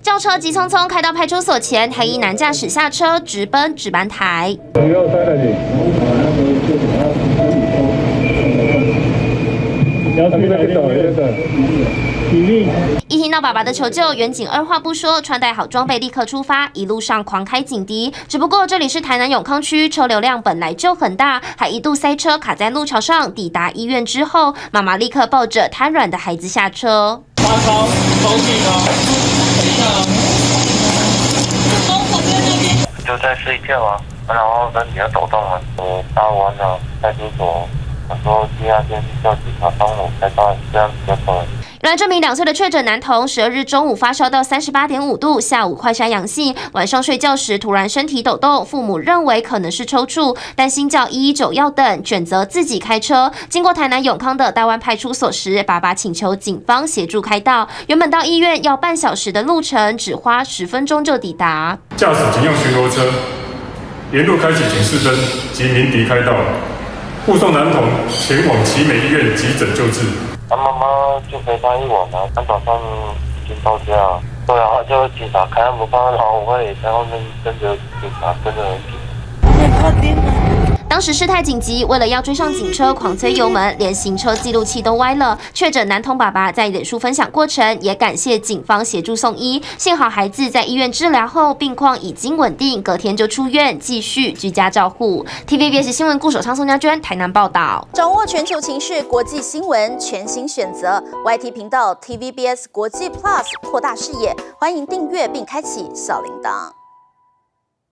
轿车急匆匆开到派出所前，黑衣男驾驶下车直奔值班台。一听到爸爸的求救，远景二话不说，穿戴好装备，立刻出发，一路上狂开警笛。只不过这里是台南永康区，车流量本来就很大，还一度塞车卡在路桥上。抵达医院之后，妈妈立刻抱着瘫软的孩子下车。发烧，高兴吗？就在睡觉啊，然后身体要抖动啊，我打完了派出所。说第二天叫警察帮我开刀，这样子就好了。原来这名两岁的确诊男童，十二日中午发烧到三十八点五度，下午快筛阳性，晚上睡觉时突然身体抖动，父母认为可能是抽搐，担心叫一一九要等，选择自己开车。经过台南永康的大湾派出所时，爸爸请求警方协助开道。原本到医院要半小时的路程，只花十分钟就抵达。驾驶警用巡逻车，沿路开启警示灯及鸣笛开道。护送男童前往奇美医院急诊救治。他妈妈就陪他一晚了，他早上已经到家了。对啊，就警察开不放，然后我也在后面跟着警察跟着很紧。当时事态紧急，为了要追上警车，狂催油门，连行车记录器都歪了。确诊男童爸爸在脸书分享过程，也感谢警方协助送医。幸好孩子在医院治疗后病况已经稳定，隔天就出院，继续居家照护。TVBS 新闻顾守昌、宋家娟台南报道。掌握全球情势、国际新闻，全新选择 YT 频道 TVBS 国际 Plus，扩大视野。欢迎订阅并开启小铃铛。